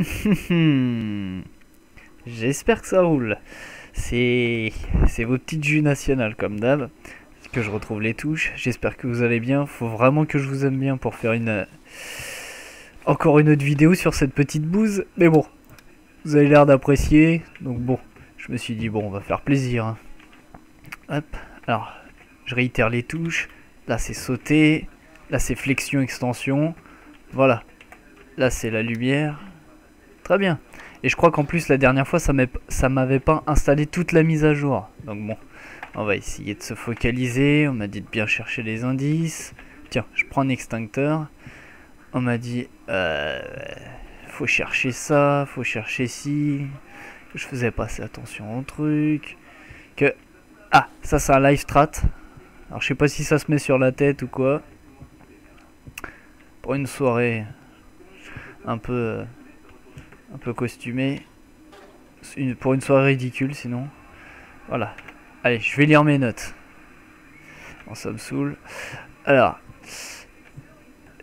J'espère que ça roule. C'est vos petites jus nationales comme d'hab que je retrouve les touches. J'espère que vous allez bien. Faut vraiment que je vous aime bien pour faire une encore une autre vidéo sur cette petite bouse. Mais bon, vous avez l'air d'apprécier. Donc bon, je me suis dit bon, on va faire plaisir. hein. Hop. Alors, je réitère les touches. Là, c'est sauter. Là, c'est flexion, extension. Voilà. Là, c'est la lumière. Très bien. Et je crois qu'en plus, la dernière fois, ça m'avait pas installé toute la mise à jour. Donc bon, on va essayer de se focaliser. On m'a dit de bien chercher les indices. Tiens, je prends un extincteur. On m'a dit, euh, faut chercher ça, faut chercher ci. Je faisais pas assez attention au truc. Que, ah, ça c'est un live strat. Alors je sais pas si ça se met sur la tête ou quoi. Pour une soirée un peu, euh, un peu costumée. Une- pour une soirée ridicule sinon. Voilà. Allez, je vais lire mes notes. Bon, ça me saoule. Alors,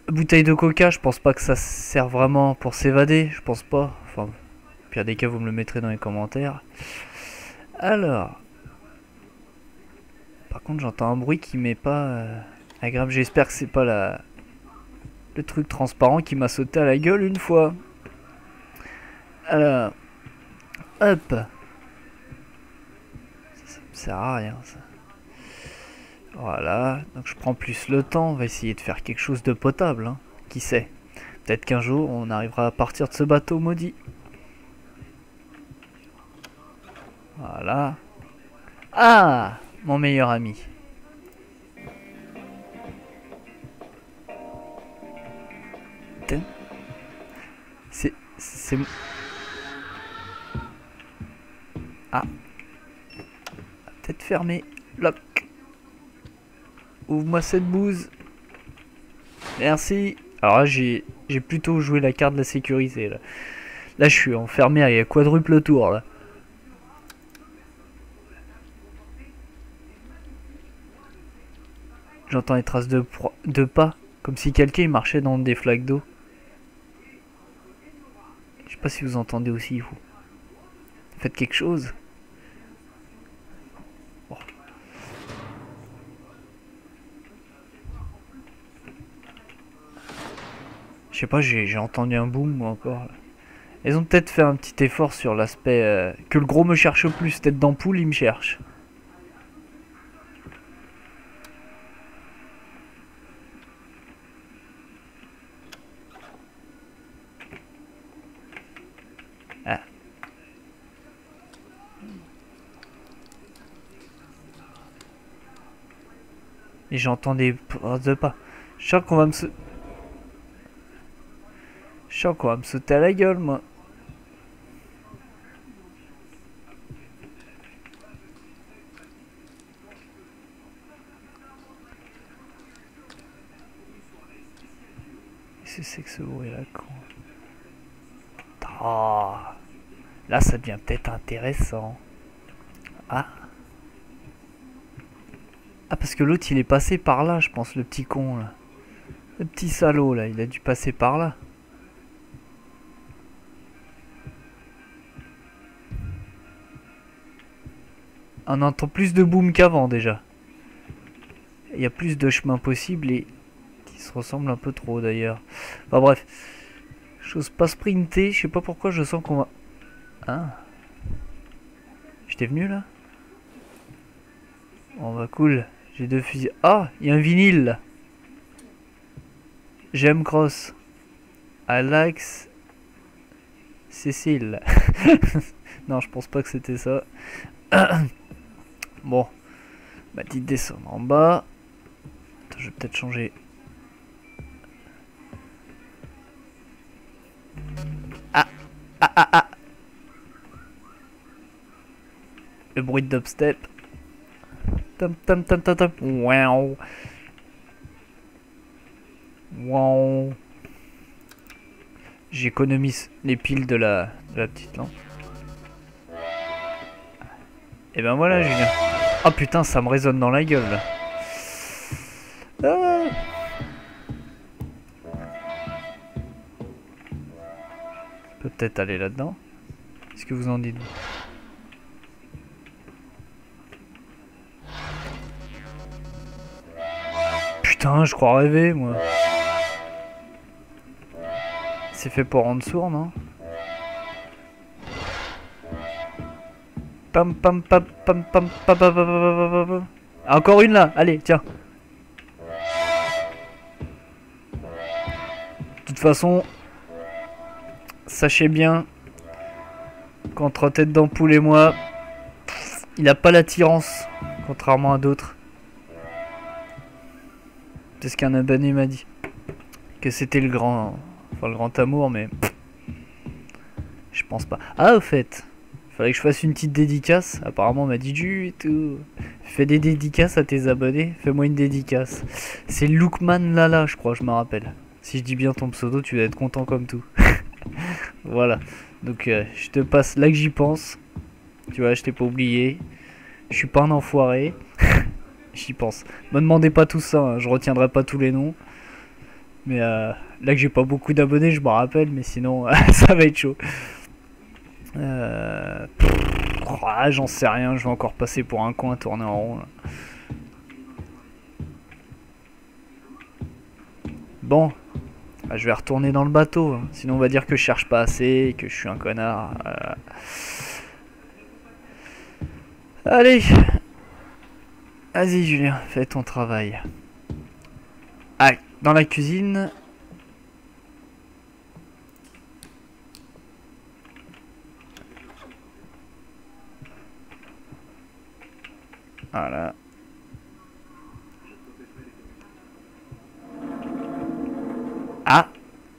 bouteille de coca, je pense pas que ça sert vraiment pour s'évader. Je pense pas. Enfin, pire des cas, vous me le mettrez dans les commentaires. Alors, par contre, j'entends un bruit qui m'est pas euh, agréable. J'espère que c'est pas la le truc transparent qui m'a sauté à la gueule une fois. Alors, hop. Ça me sert à rien. Voilà, donc je prends plus le temps, on va essayer de faire quelque chose de potable, hein. qui sait? Peut-être qu'un jour on arrivera à partir de ce bateau maudit. Voilà. Ah Mon meilleur ami. C'est... C'est... Ah. Peut-être fermé. Lock. Ouvre-moi cette bouse. Merci. Alors là, j'ai plutôt joué la carte de la sécurité. Là, je suis enfermé à quadruple tour. Là. J'entends les traces de, de pas. Comme si quelqu'un marchait dans des flaques d'eau. Je sais pas si vous entendez aussi, vous. Faites quelque chose. Je sais pas, j'ai entendu un boom ou encore. là. Ils ont peut-être fait un petit effort sur l'aspect euh, que le gros me cherche plus. Tête d'ampoule, il me cherche. Ah. Et j'entends des de pas. Je sens qu'on va me... Je sens qu'on va me sauter à la gueule, moi. Qu'est-ce que c'est que ce bruit-là, con? Ah, Là, ça devient peut-être intéressant. Ah Ah, parce que l'autre, il est passé par là, je pense, le petit con, là. Le petit salaud, là, il a dû passer par là. On entend plus de boom qu'avant déjà. Il y a plus de chemins possibles et qui se ressemblent un peu trop d'ailleurs. Enfin bref, j'ose pas sprinter, je sais pas pourquoi je sens qu'on va... Ah J'étais venu là? On va cool, j'ai deux fusils. Ah, il y a un vinyle. J'aime Cross. Alex Cécile. non, je pense pas que c'était ça. bon, ma petite descendre en bas. Attends, je vais peut-être changer. Ah, ah, ah, ah. Le bruit de dubstep. Tam tam tam tam tam. Wow. Wow. J'économise les piles de la, de la petite lampe. Et ben voilà, Julien. Oh putain, ça me résonne dans la gueule. Ah. peut peut-être aller là-dedans. Qu'est-ce que vous en dites Putain, je crois rêver, moi. C'est fait pour rendre sourd, non Pam pam pam pam pam pam pam pam Encore une là, allez, tiens. De toute façon, sachez bien qu'entre tête d'ampoule et moi, il n'a pas l'attirance, contrairement à d'autres. C'est ce qu'un abonné m'a dit. Que c'était le grand, enfin le grand amour, mais je pense pas. Ah, au fait. Fallait que je fasse une petite dédicace. Apparemment, on m'a dit du tout. Fais des dédicaces à tes abonnés. Fais-moi une dédicace. C'est Lookman Lala, je crois, je me rappelle. Si je dis bien ton pseudo, tu vas être content comme tout. voilà. Donc, euh, je te passe là que j'y pense. Tu vois, je t'ai pas oublié. Je suis pas un enfoiré. J'y pense. Me demandez pas tout ça, hein. je retiendrai pas tous les noms. Mais euh, là que j'ai pas beaucoup d'abonnés, je me rappelle, mais sinon ça va être chaud. Euh, ah, J'en sais rien, je vais encore passer pour un coin tourner en rond. Bon, bah, je vais retourner dans le bateau. Hein. Sinon on va dire que je cherche pas assez, que je suis un connard. Euh. Allez, Vas-y Julien, fais ton travail. Ah, dans la cuisine. Ah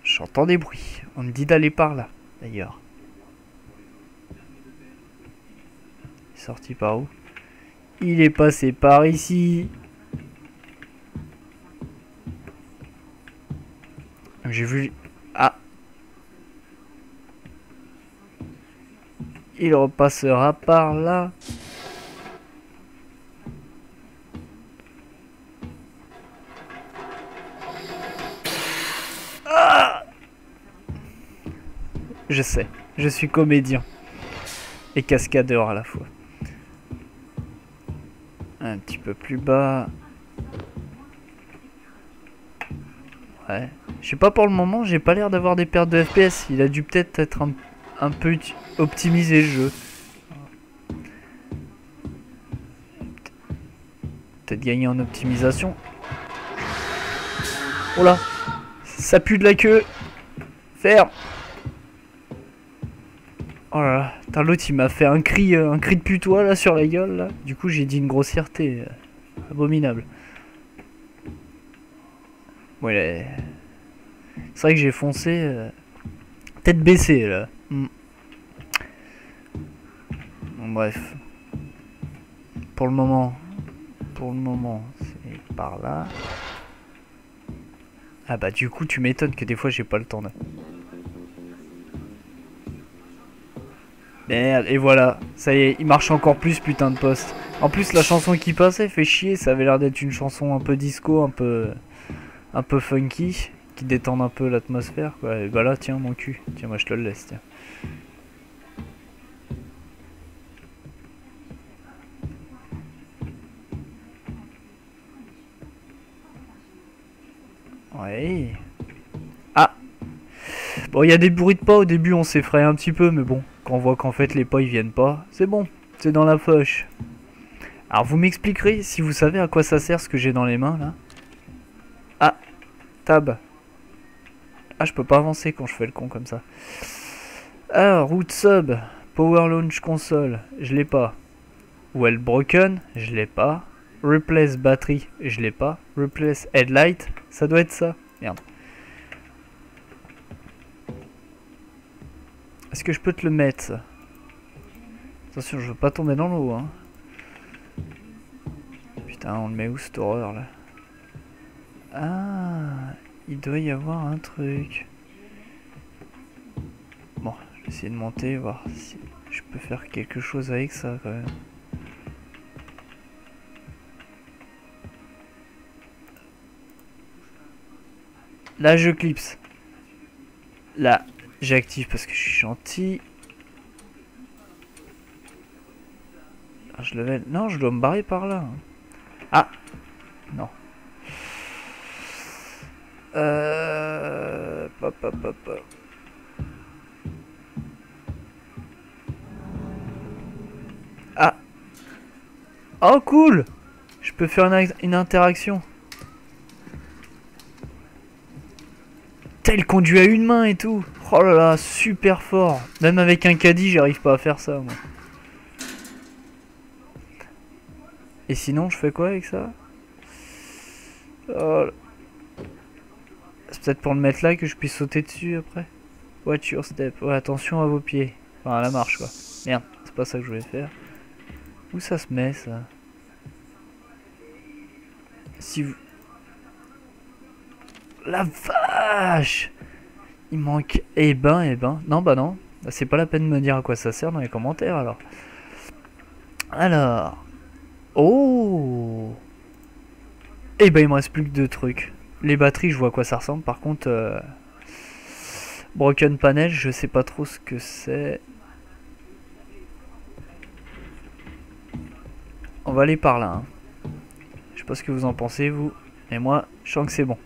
J'entends des bruits. On me dit d'aller par là, d'ailleurs. Sorti par où? Il est passé par ici. J'ai vu... Ah Il repassera par là. Je sais, je suis comédien et cascadeur à la fois. Un petit peu plus bas. Ouais. Je sais pas pour le moment, j'ai pas l'air d'avoir des pertes de FPS. Il a dû peut-être être, un, peu optimisé le jeu. Peut-être gagner en optimisation. Oh là Ça pue de la queue Faire Oh là là, l'autre il m'a fait un cri, euh, un cri de putois là sur la gueule là. Du coup j'ai dit une grossièreté euh, abominable. Ouais, c'est vrai que j'ai foncé euh, tête baissée là. Bon, bref. Pour le moment, pour le moment, c'est par là. Ah bah du coup tu m'étonnes que des fois j'ai pas le temps là. Merde, et voilà, ça y est, il marche encore plus putain de poste. En plus la chanson qui passait fait chier, ça avait l'air d'être une chanson un peu disco, un peu un peu funky, qui détend un peu l'atmosphère quoi. Et bah là, tiens mon cul, tiens moi je te le laisse, tiens. Ouais. Ah Bon, il y a des bruits de pas au début, on s'effraie un petit peu, mais bon, on voit qu'en fait les pas ils viennent pas, c'est bon, c'est dans la poche. Alors vous m'expliquerez si vous savez à quoi ça sert ce que j'ai dans les mains là. Ah, tab. Ah, je peux pas avancer quand je fais le con comme ça. Ah, root sub, power launch console, je l'ai pas. Well broken, je l'ai pas. Replace battery, je l'ai pas. Replace headlight, ça doit être ça. Merde. Est-ce que je peux te le mettre? Attention, je veux pas tomber dans l'eau. Hein. Putain, on le met où cette horreur là? Ah, il doit y avoir un truc. Bon, je vais essayer de monter, voir si je peux faire quelque chose avec ça quand même. Là, je clipse. Là, J'active parce que je suis gentil. Ah, je level. Non, je dois me barrer par là. Ah Non. Euh... Pop, pop, pop. Ah Oh cool Je peux faire une, une interaction. il conduit à une main et tout. Oh là là, super fort. Même avec un caddie, j'arrive pas à faire ça, moi. Et sinon, je fais quoi avec ça? Oh C'est peut-être pour le mettre là que je puisse sauter dessus après. Watch your step. Ouais, attention à vos pieds. Enfin, à la marche, quoi. Merde, c'est pas ça que je voulais faire. Où ça se met, ça? Si vous... La vache Il manque... Eh ben, eh ben... Non, bah non. Bah, c'est pas la peine de me dire à quoi ça sert dans les commentaires, alors. Alors... Oh Eh ben, il me reste plus que deux trucs. Les batteries, je vois à quoi ça ressemble. Par contre... Euh, broken panel, je sais pas trop ce que c'est. On va aller par là. Hein. Je sais pas ce que vous en pensez, vous. Mais moi, je sens que c'est bon.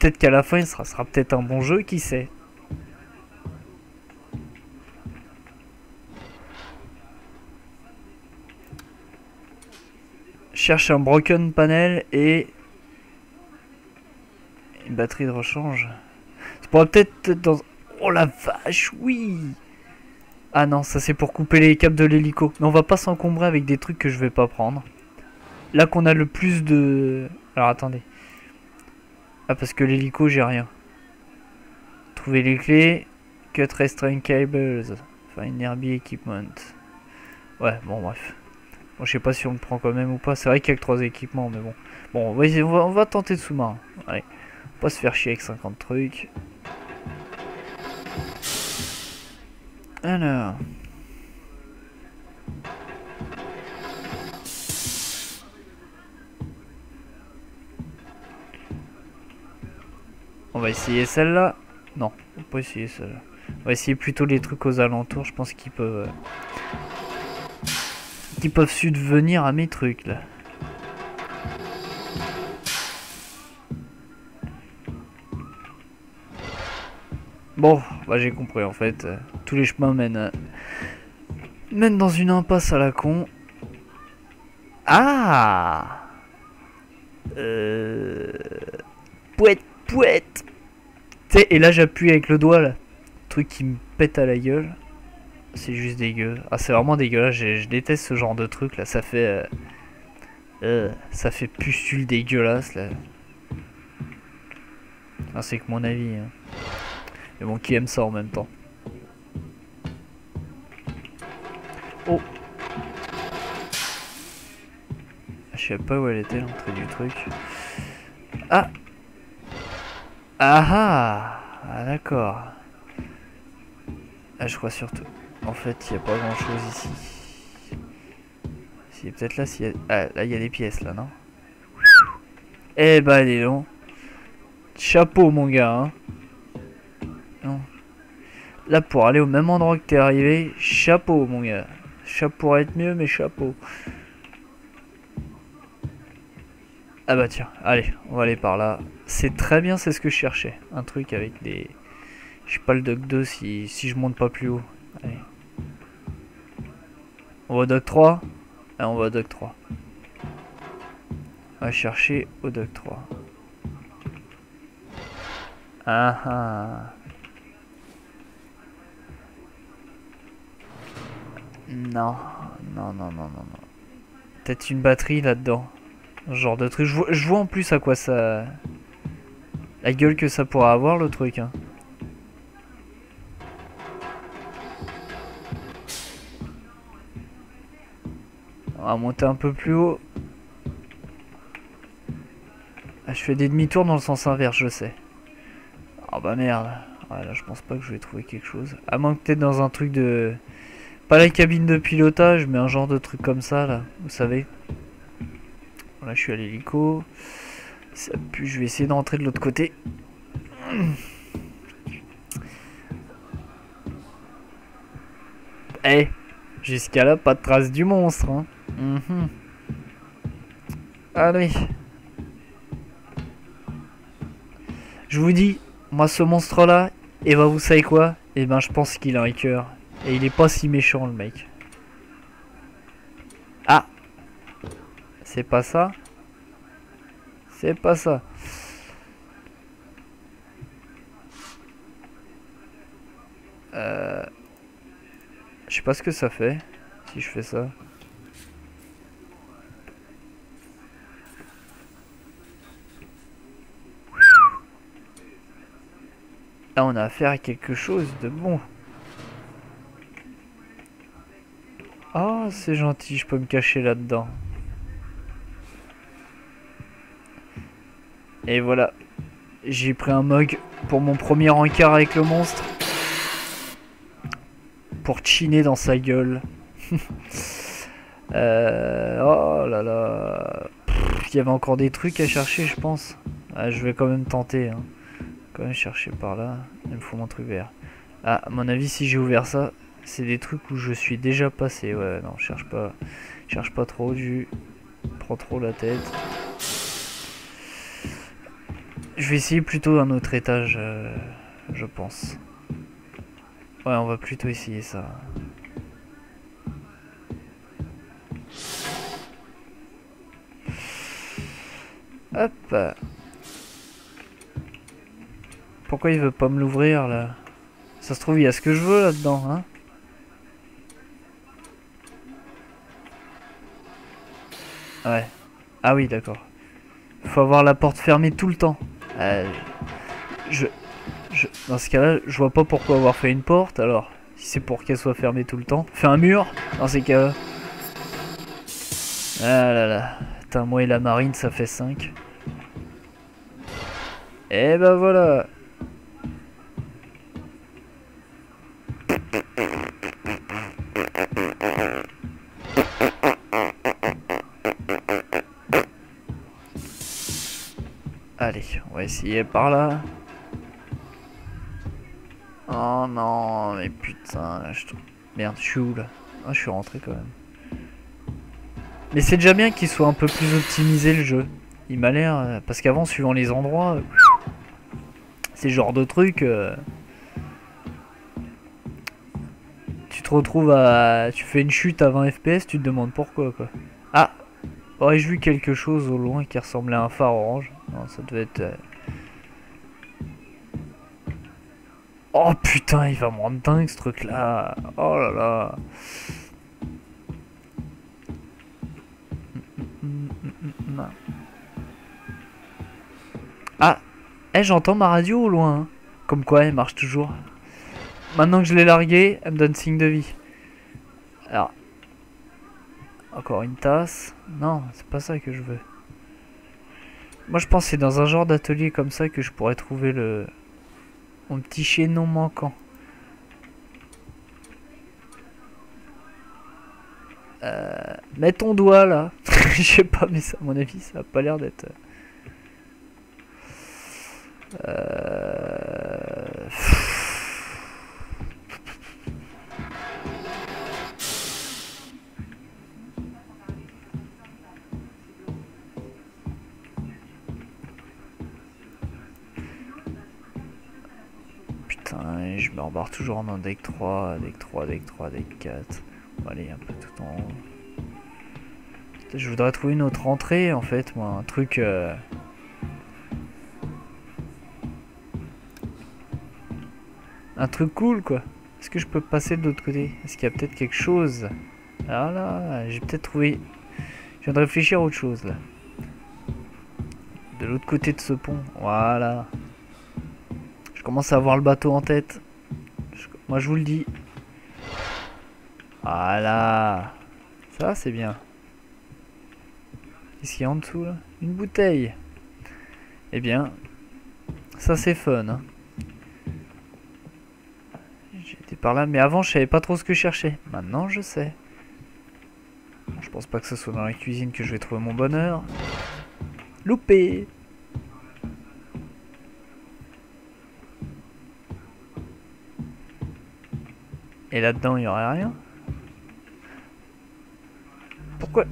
Peut-être qu'à la fin, ce sera, peut-être un bon jeu, qui sait. Cherche un broken panel et une batterie de rechange. Ça pourrait peut-être être dans... Oh la vache, oui Ah non, ça c'est pour couper les câbles de l'hélico. Mais on va pas s'encombrer avec des trucs que je vais pas prendre. Là qu'on a le plus de... Alors attendez. Ah, parce que l'hélico, j'ai rien. Trouver les clés. Cut restrain cables. Find nearby equipment. Ouais, bon, bref. Bon, je sais pas si on le prend quand même ou pas. C'est vrai qu'il y a que 3 équipements, mais bon. Bon, on va, on va, tenter de sous-marin. Allez. On va pas se faire chier avec 50 trucs. Alors. On va essayer celle-là. Non, on pas essayer celle-là. On va essayer plutôt les trucs aux alentours. Je pense qu'ils peuvent... Euh, qu'ils peuvent subvenir à mes trucs, là. Bon, bah j'ai compris en fait. tous les chemins mènent, euh, mènent dans une impasse à la con. Ah Euh... Pouette pouette et là j'appuie avec le doigt là. Truc qui me pète à la gueule. C'est juste dégueu. Ah c'est vraiment dégueulasse, je, déteste ce genre de truc là, ça fait... Euh, euh, ça fait pustule dégueulasse là. Ah, c'est que mon avis. Hein. Mais bon, qui aime ça en même temps Oh Je sais pas où elle était l'entrée du truc. Ah ah ah, ah d'accord. Ah, je crois surtout. En fait, il n'y a pas grand chose ici. Si, peut-être là, a... Ah, là, il y a des pièces, là, non? Eh bah, dis donc. Chapeau, mon gars, hein. Non. Là, pour aller au même endroit que t'es arrivé, chapeau, mon gars. Chapeau pourrait être mieux, mais chapeau. Ah bah tiens, allez, on va aller par là. C'est très bien, c'est ce que je cherchais. Un truc avec des... Je sais pas le Doc 2 si, si je monte pas plus haut. Allez. On va au Doc 3 ah, on va au Doc 3. On va chercher au Doc 3. Ah ah. Non, non, non, non, non, non. Peut-être une batterie là-dedans. Genre de truc. Je vois, en plus à quoi ça... La gueule que ça pourra avoir le truc. Hein. On va monter un peu plus haut. Ah, je fais des demi-tours dans le sens inverse, je sais. Ah bah merde. là, je pense pas que je vais trouver quelque chose. À moins que peut-être dans un truc de... Pas la cabine de pilotage, mais un genre de truc comme ça, là. Vous savez. Là, je suis à l'hélico. Ça pue, je vais essayer d'entrer de l'autre côté. Eh, jusqu'à là, pas de trace du monstre. Hein. Mhm. Allez. Je vous dis, moi ce monstre là, et bah vous savez quoi? Et eh ben je pense qu'il a un cœur. Et il est pas si méchant le mec. Ah C'est pas ça? C'est pas ça. Euh... Je sais pas ce que ça fait si je fais ça. Là, on a affaire à quelque chose de bon. Ah, c'est gentil, je peux me cacher là-dedans. Et voilà. J'ai pris un mug pour mon premier encart avec le monstre pour chiner dans sa gueule. Euh, oh là là. Il y avait encore des trucs à chercher, je pense. Ah, je vais quand même tenter. Hein. Quand même chercher par là. Il me faut mon truc vert. Ah, à mon avis, si j'ai ouvert ça, c'est des trucs où je suis déjà passé. Ouais, non, cherche pas. Cherche pas trop. Du prends trop la tête. Je vais essayer plutôt un autre étage, euh, je pense. Ouais, on va plutôt essayer ça. Hop. Pourquoi il veut pas me l'ouvrir là? Ça se trouve il y a ce que je veux là-dedans, hein? Ouais. Ah oui, d'accord. Faut avoir la porte fermée tout le temps. Euh, je, dans ce cas-là, je vois pas pourquoi avoir fait une porte, alors. Si c'est pour qu'elle soit fermée tout le temps. Fais un mur, dans ces cas-là. Ah là là. Putain, moi et la marine, ça fait 5. Et ben voilà. Va essayer par là. Oh non, mais putain, je... merde, je suis où là Ah, je suis rentré quand même. Mais c'est déjà bien qu'il soit un peu plus optimisé le jeu. Il m'a l'air... Euh, parce qu'avant, suivant les endroits... Euh, c'est genre de truc... Euh, tu te retrouves à... Tu fais une chute à 20 FPS, tu te demandes pourquoi quoi. Ah Aurais-je vu quelque chose au loin qui ressemblait à un phare orange? Non, ça devait être... Oh putain, il va me rendre dingue ce truc là. Oh là là. Ah, eh, j'entends ma radio au loin. Comme quoi, elle marche toujours. Maintenant que je l'ai larguée, elle me donne signe de vie. Alors, encore une tasse. Non, c'est pas ça que je veux. Moi, je pense que c'est dans un genre d'atelier comme ça que je pourrais trouver le, mon petit chaînon manquant. Euh, mets ton doigt là. Je sais pas, mais ça, à mon avis, ça a pas l'air d'être. Euh... je me rebarre toujours en deck 3, deck 3, deck 3, deck 4. On va aller un peu tout en haut. Je voudrais trouver une autre entrée en fait, moi, un truc... Euh, un truc cool quoi. Est-ce que je peux passer de l'autre côté? Est-ce qu'il y a peut-être quelque chose? Ah là, j'ai peut-être trouvé... Je viens de réfléchir à autre chose là. De l'autre côté de ce pont, voilà. Je commence à avoir le bateau en tête. Moi, je vous le dis. Voilà. Ça, c'est bien. Qu'est-ce qu'il y a en dessous, là? Une bouteille. Eh bien, ça, c'est fun. Hein. J'étais par là, mais avant, je savais pas trop ce que je cherchais. Maintenant, je sais. Je pense pas que ce soit dans la cuisine que je vais trouver mon bonheur. Loupé Et là-dedans, il y aurait rien Pourquoi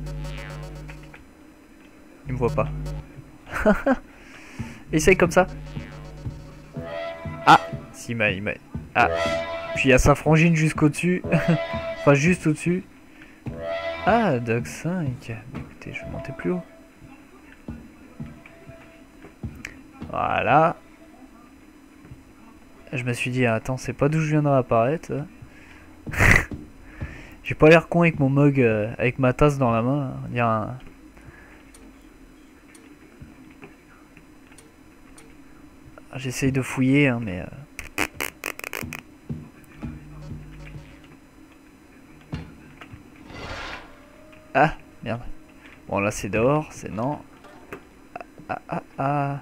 Il me voit pas. Essaye comme ça. Ah Si, il m'a... Ah Puis il y a sa frangine jusqu'au-dessus. enfin, juste au-dessus. Ah, Dog 5. Écoutez, je vais monter plus haut. Voilà. Je me suis dit, attends, c'est pas d'où je viendrai apparaître. J'ai pas l'air con avec mon mug, euh, avec ma tasse dans la main. Il un... J'essaye de fouiller, hein, mais... Euh. Ah, merde. Bon, là, c'est dehors, c'est non. Ah, ah, ah.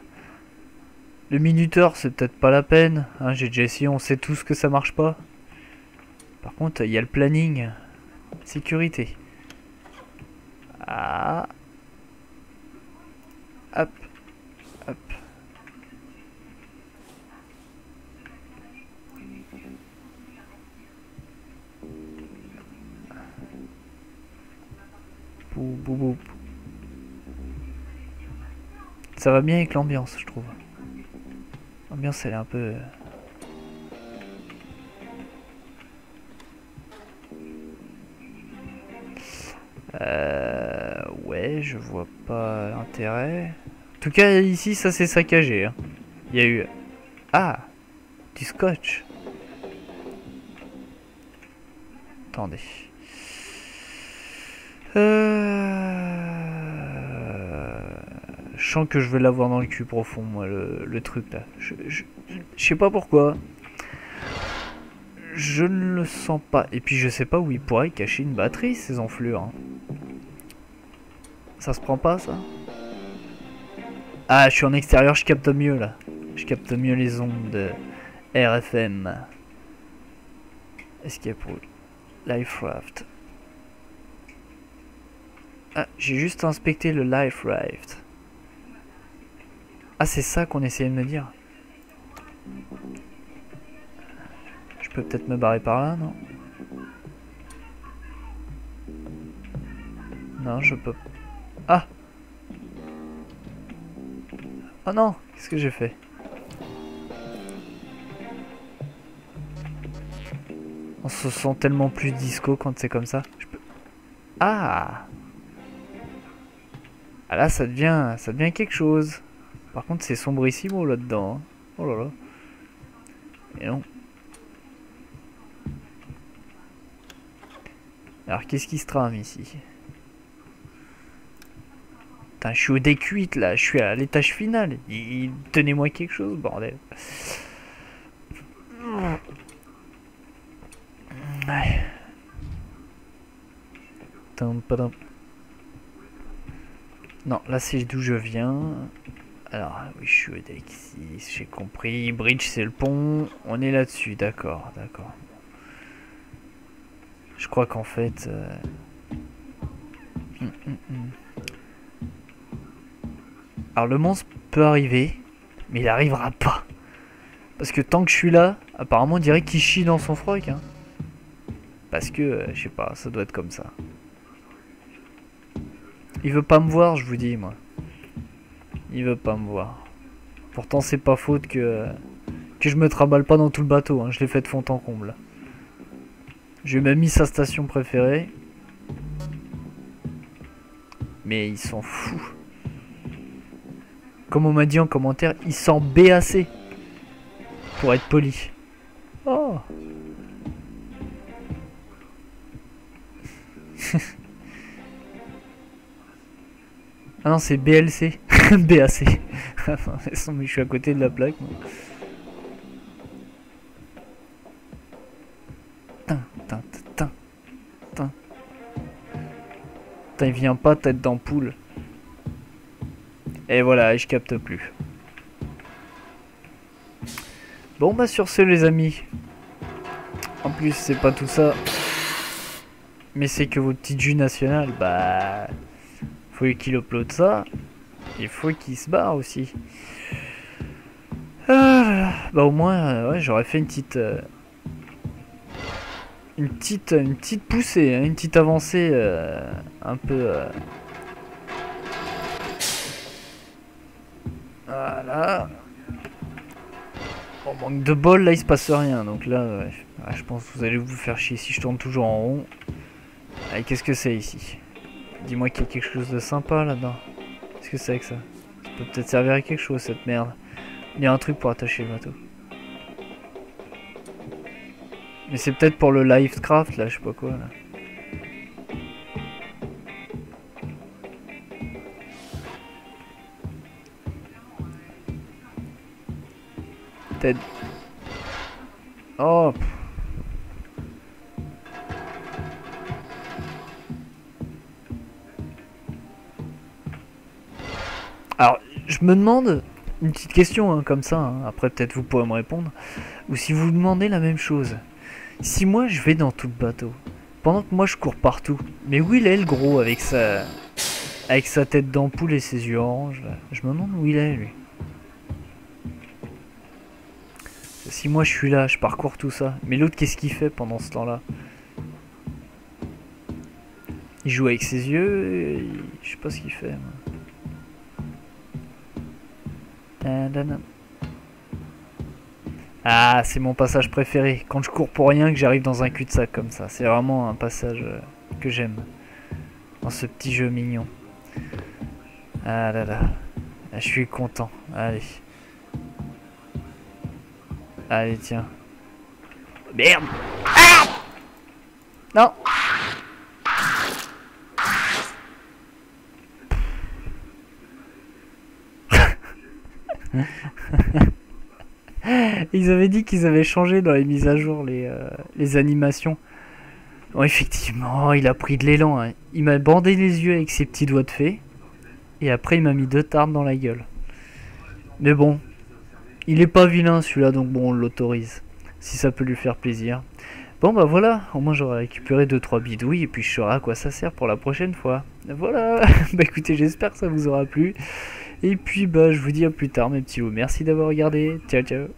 Le minuteur, c'est peut-être pas la peine. Hein, J'ai déjà essayé, on sait tous que ça marche pas. Par contre, il y a le planning. Sécurité. Ah. Hop. Hop. Bou. Ça va bien avec l'ambiance, je trouve. L'ambiance, elle est un peu... Euh, ouais, je vois pas l'intérêt. En tout cas, ici, ça c'est saccagé. Hein. Il y a eu... Ah Du scotch. Attendez. Euh... Je sens que je vais l'avoir dans le cul profond, moi, le, truc là. Je, je, sais pas pourquoi. Je ne le sens pas. Et puis je sais pas où il pourrait cacher une batterie, ces enflures. Hein. Ça se prend pas, ça? Ah, je suis en extérieur, je capte mieux, là. Je capte mieux les ondes de RFM. Escape route. Liferaft. Ah, j'ai juste inspecté le Liferaft. Ah, c'est ça qu'on essayait de me dire. Je peux peut-être me barrer par là, non? Non, je peux... Oh non Qu'est-ce que j'ai fait On se sent tellement plus disco quand c'est comme ça. Ah Ah là, ça devient, ça devient quelque chose. Par contre, c'est sombrissimo là-dedans. Hein. Oh là là. Et non. Alors, qu'est-ce qui se trame ici? Je suis au D8 là, je suis à l'étage final. Tenez-moi quelque chose, bordel. Ouais. Non, là c'est d'où je viens. Alors, oui, je suis au deck 6, j'ai compris. Bridge, c'est le pont. On est là-dessus, d'accord, d'accord. Je crois qu'en fait... Euh, hum, hum, hum. Alors, le monstre peut arriver, mais il arrivera pas. Parce que tant que je suis là, apparemment, on dirait qu'il chie dans son froc. Hein. Parce que, euh, je sais pas, ça doit être comme ça. Il veut pas me voir, je vous dis, moi. Il veut pas me voir. Pourtant, c'est pas faute que, que je me traballe pas dans tout le bateau. Hein. Je l'ai fait de fond en comble. J'ai même mis sa station préférée. Mais ils sont fous. Comme on m'a dit en commentaire, ils sont BAC. Pour être poli. Oh Ah non, c'est BLC. BAC. mais je suis à côté de la plaque. il vient pas tête d'ampoule. Et voilà, je capte plus. Bon bah sur ce les amis. En plus c'est pas tout ça. Mais c'est que votre petit jus national, bah faut qu'il upload ça. Il faut qu'il se barre aussi. Ah, bah au moins, euh, ouais, j'aurais fait une petite... Euh, une petite, une petite poussée, hein, une petite avancée euh, un peu... euh. Voilà. Bon, manque de bol, là il se passe rien, donc là, je pense que vous allez vous faire chier si je tourne toujours en rond. Allez, qu'est-ce que c'est ici? Dis-moi qu'il y a quelque chose de sympa là-dedans. Qu'est-ce que c'est que ça? Ça peut peut-être servir à quelque chose cette merde. Il y a un truc pour attacher le bateau. Mais c'est peut-être pour le Livecraft là, je sais pas quoi là. Oh. Alors, je me demande une petite question hein, comme ça. hein, Après, peut-être vous pourrez me répondre. Ou si vous demandez la même chose. Si moi je vais dans tout le bateau, pendant que moi je cours partout, mais où il est le gros avec sa, avec sa tête d'ampoule et ses yeux orange là? Je me demande où il est lui. Si moi je suis là, je parcours tout ça, mais l'autre qu'est-ce qu'il fait pendant ce temps-là? Il joue avec ses yeux, il- je sais pas ce qu'il fait. Ah, c'est mon passage préféré. Quand je cours pour rien, que j'arrive dans un cul-de-sac comme ça. C'est vraiment un passage euh, que j'aime. Dans ce petit jeu mignon. Ah là là. Ah, je suis content. Allez. Allez, tiens. Merde Ah Non Ils avaient dit qu'ils avaient changé dans les mises à jour les, euh, les animations. Bon, effectivement, il a pris de l'élan. hein. Il m'a bandé les yeux avec ses petits doigts de fée. Et après, il m'a mis deux tartes dans la gueule. Mais bon, il est pas vilain celui-là, donc bon, on l'autorise. Si ça peut lui faire plaisir. Bon, bah voilà, au moins j'aurai récupéré 2-3 bidouilles et puis je saurai à quoi ça sert pour la prochaine fois. Voilà, bah écoutez, j'espère que ça vous aura plu. Et puis, bah, je vous dis à plus tard, mes petits loups. Merci d'avoir regardé. Ciao, ciao.